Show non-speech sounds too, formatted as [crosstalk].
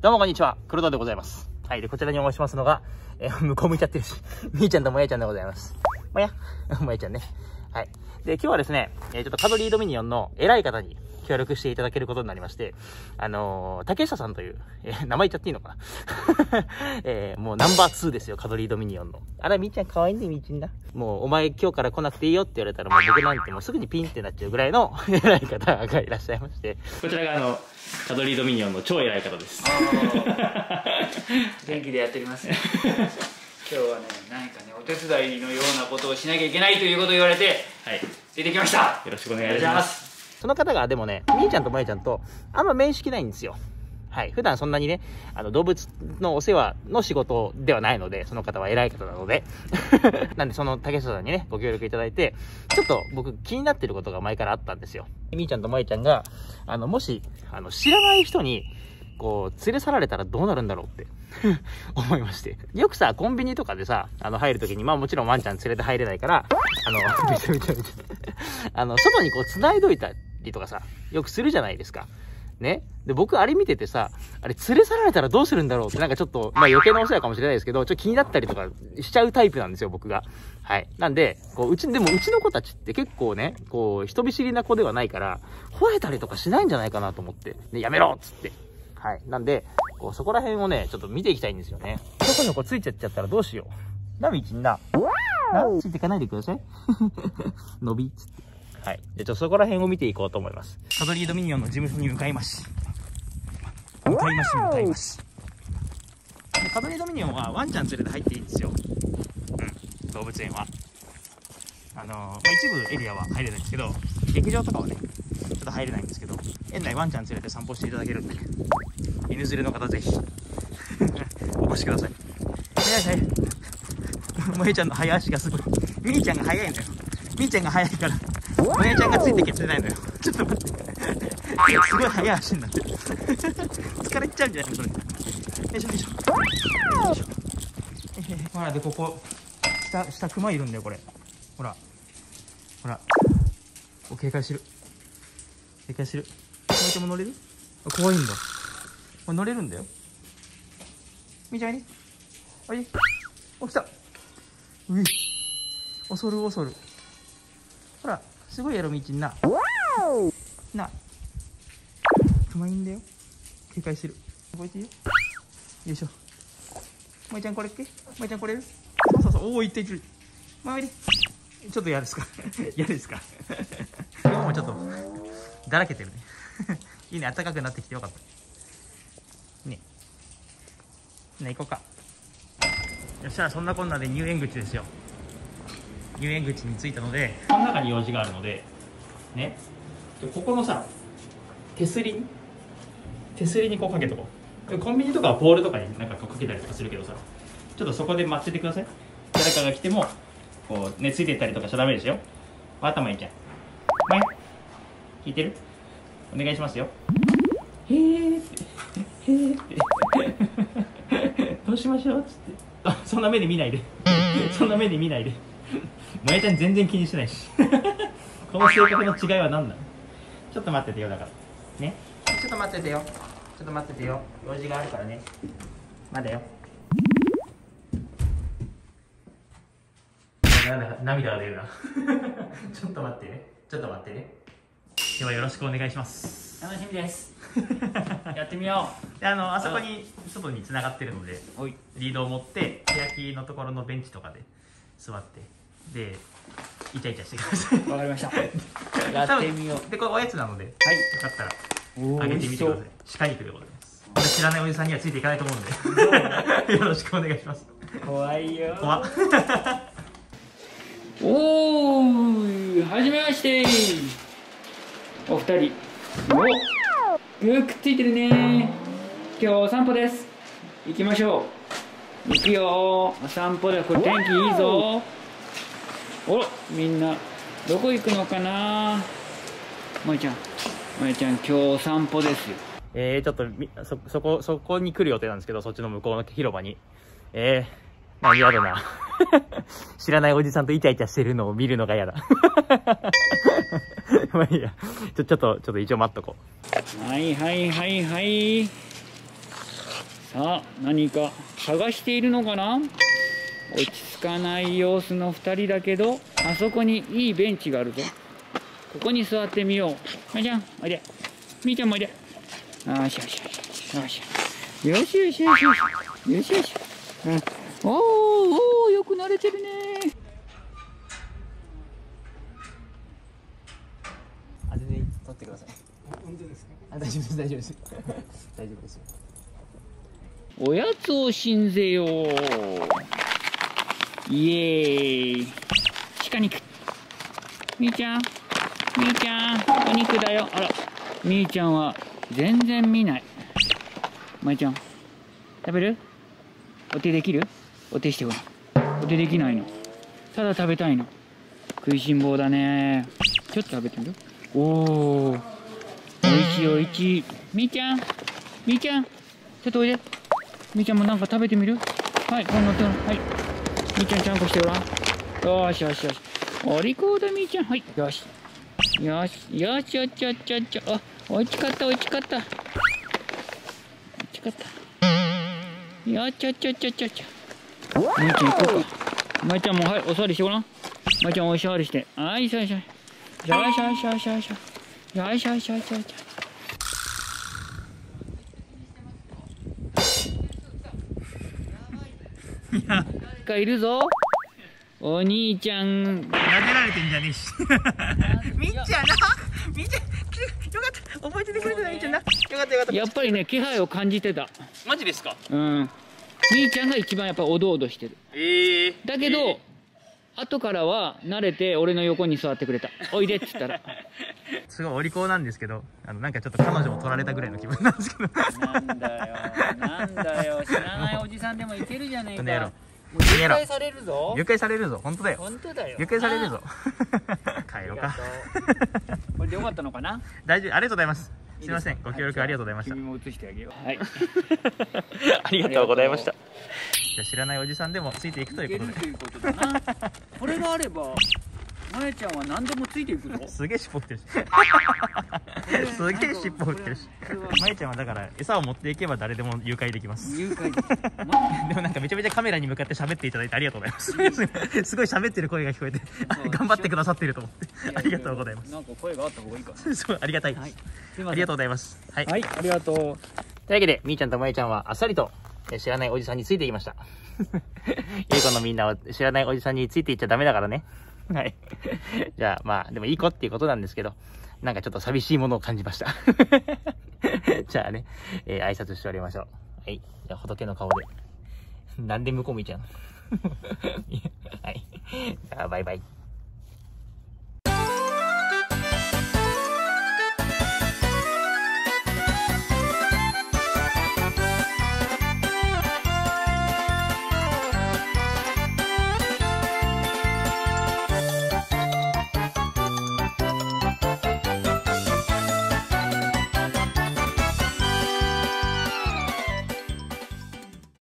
どうもこんにちは、黒田でございます。はい。で、こちらにお会いしますのが、えー向こう向いちゃってるし、みーちゃんともやちゃんでございます。もや [laughs] もやちゃんね。はい。で、今日はですね、えーちょっとカドリードミニオンの偉い方に協力していただけることになりまして、あのー竹下さんという、えー名前言っちゃっていいのかな？[laughs] えーもうナンバー2ですよ、カドリードミニオンの。あら、みーちゃん可愛いね、みーちんだ。もう、お前今日から来なくていいよって言われたら、もう僕なんてもうすぐにピンってなっちゃうぐらいの [laughs] 偉い方がいらっしゃいまして、こちらがあの、カドリードミニオンの超偉い方です。[laughs] 元気でやっておりますね今日はね何かねお手伝いのようなことをしなきゃいけないということを言われてはい。出てきましたよろしくお願いいしま。すその方がでもね、みーちゃんとまゆちゃんとあんま面識ないんですよ。はい。普段そんなにね、あの、動物のお世話の仕事ではないので、その方は偉い方なので。[laughs] なんで、その竹下さんにね、ご協力いただいて、ちょっと僕気になってることが前からあったんですよ。みーちゃんとまゆちゃんが、あの、もし、あの、知らない人に、こう、連れ去られたらどうなるんだろうって [laughs] 思いまして。よくさ、コンビニとかでさ、あの、入るときに、まあもちろんワンちゃん連れて入れないから、あの、めちゃめちゃめちゃ、あの、外にこう繋いどいたりとかさ、よくするじゃないですか。ね。で、僕あれ見ててさ、あれ連れ去られたらどうするんだろうってなんかちょっと、まあ余計なお世話かもしれないですけど、ちょっと気になったりとかしちゃうタイプなんですよ、僕が。はい。なんで、こう、うち、でもうちの子たちって結構ね、こう、人見知りな子ではないから、吠えたりとかしないんじゃないかなと思って、ね、やめろっつって。はい。なんで、こう、そこら辺をね、ちょっと見ていきたいんですよね。そこにこうついちゃっちゃったらどうしよう。な、みちんな。な、ついていかないでください。[laughs] 伸びっつって。はい。じゃあちょっとそこら辺を見ていこうと思います。カドリードミニオンの事務所に向かいます。向かいます、向かいます。でカドリードミニオンはワンちゃん連れて入っていいんですよ。うん。動物園は。あのーまあ、一部エリアは入れないんですけど、劇場とかはね、ちょっと入れないんですけど、園内ワンちゃん連れて散歩していただけるんで、犬連れの方ぜひ、[laughs] お越しください。早い早い。[laughs] もえちゃんの早足がすごい。みーちゃんが早いのよ。みーちゃんが早いから、もえちゃんがついてけてないのよ。ちょっと待って。すごい早い足になってる。疲れちゃうんじゃないのそれ。よいしょよいしょ。よいしょ。えーほら、で、ここ、下、下、熊いるんだよ、これ。ほら。ほら。お、警戒してる。警戒してる。もえちゃんも乗れる？あ怖いんだ。これ乗れるんだよ。みーちゃんにおいで。お、来た。うい。恐る恐る。すごいやろ、みちんな。な。熊いいんだよ。警戒してる。覚えていいよ。よいしょ。まいちゃんこれっけ？まいちゃんこれる？そうそうそう。おお、いっていってる。ま、いで。ちょっと嫌ですか [laughs] 嫌ですか今日もちょっと、だらけてるね。[laughs] いいね、暖かくなってきてよかった。ね。ね、行こうか。そしたらそんなこんなで入園口ですよ。入園口に着いたので、この中に用事があるので、ね。ここのさ、手すり？に、手すりにこうかけとこう。コンビニとかはポールとかになんかかけたりとかするけどさ、ちょっとそこで待っててください。誰かが来ても、こう、ね、ついてったりとかしちゃダメですよ。頭いいちゃん。ね。聞いてる？お願いしますよ。へーって。へーって。[laughs] どうしましょう？っつって。あ、そんな目で見ないで。そんな目で見ないで。もやちゃん全然気にしてないし。[laughs] この性格の違いは何なの？ちょっと待っててよ、だから。ね。ちょっと待っててよ。ちょっと待っててよ。用事があるからね。まだよ。なんだ涙が出るな。[laughs] ちょっと待ってね。ちょっと待ってね。ではよろしくお願いします。楽しみです [laughs] やってみよであの、あそこに、外に繋がってるので、リードを持って、欅のところのベンチとかで座って、で、イチャイチャしてください。わかりました。やってみよう。で、これおやつなので、よはい。かったら、おあげてみてください。美。鹿肉でございます。これ知らないおじさんにはついていかないと思うんで、[laughs] よろしくお願いします。怖いよ。怖っ。[laughs] おーいはじめまして。お二人。およくっついてるね。今日お散歩です。行きましょう。行くよお散歩だ。これ天気いいぞおみんなどこ行くのかな？まいちゃんまいちゃん今日お散歩ですよえー、ちょっとみ、そ、そこ、そこに来る予定なんですけど、そっちの向こうの広場に。えー、なんか嫌だな。[laughs] 知らないおじさんとイチャイチャしてるのを見るのが嫌だ。[laughs] まあいいや。ちょ、ちょっと、ちょっと一応待っとこう。はいはいはいはいさあ何か探しているのかな？落ち着かない様子の2人だけどあそこにいいベンチがあるぞ。ここに座ってみよう。まいちゃんおいで。みーちゃんもおいで。よしよしよしよし。よしよしよしよし。よしよし、うん、おーおーよく慣れてるね。あ全然撮ってください。あ大丈夫です大丈夫です。大丈夫ですよ。おやつをしんぜよ。うイエーイ。鹿肉。みーちゃん。みーちゃん。お肉だよ。あら。みーちゃんは全然見ない。まいちゃん。食べる？お手できる？お手してごらん。お手できないの。ただ食べたいの。食いしん坊だね。ちょっと食べてみる？おおおいしいおいしい。みーちゃん。みーちゃん。ちょっとおいで。みーちゃんもなんか食べてみる？はいこんな手はい。みーちゃんちゃんこしてごらん。よしよしよし。お利口だみーちゃん。はい、よし。よし、よしよしよしよし。よ、おいしかったおいしかった。おいしかった。よしよしよしよしよし。みーちゃん行こうか。まいちゃんもはい、お座りしてごらん。まいちゃんおしわりして。はい、しょいしょし。よいしょいしょよしょいしょ。よいしょいしょよしょいしょ。がいるぞ。お兄ちゃん。撫でられてんじゃねえし。[laughs] みっちゃんな。みっちゃんよかった覚えててくれてたみっちゃんなよかったよかったやっぱりね気配を感じてたマジですかうんみーちゃんが一番やっぱおどおどしてるええだけど、後からは慣れて俺の横に座ってくれたおいでっつったらすごいお利口なんですけどあのなんかちょっと彼女も取られたぐらいの気分なんですけどなんだよなんだよ知らないおじさんでもいけるじゃねえこう誘拐されるぞ。誘拐されるぞ。本当だよ。本当だよ。誘拐されるぞ。あ [laughs] 帰ろうか。ありがとう。これでよかったのかな？大丈夫。ありがとうございます。すいません。ご協力ありがとうございました。君も映してあげよう。はい。[laughs] ありがとうございました。じゃあ知らないおじさんでもついていくということで。いけるということだな。これがあればまやちゃんは何でもついていくぞ。[laughs] すげえ尻尾振ってるし。[laughs] すげえ尻尾振ってるし。まゆちゃんはだから餌を持っていけば誰でも誘拐できます。誘拐ま [laughs] でもなんかめちゃめちゃカメラに向かって喋っていただいてありがとうございます。すごい喋ってる声が聞こえて頑張ってくださっていると思って。ありがとうございます。なんか声があった方がいいか。そうありがたい。はい。ありがとうございます。はい、はいありがとう。というわけで、みーちゃんとまゆちゃんはあっさりと、え知らないおじさんについていきました。いい子のみんなは知らないおじさんについていっちゃダメだからね。はい。じゃあ、まあ、でもいい子っていうことなんですけど、なんかちょっと寂しいものを感じました。[laughs] じゃあね、えー挨拶しておりましょう。はい。じゃあ、仏の顔で。なんで向こう見ちゃうの？[laughs] はい。じゃあ、バイバイ。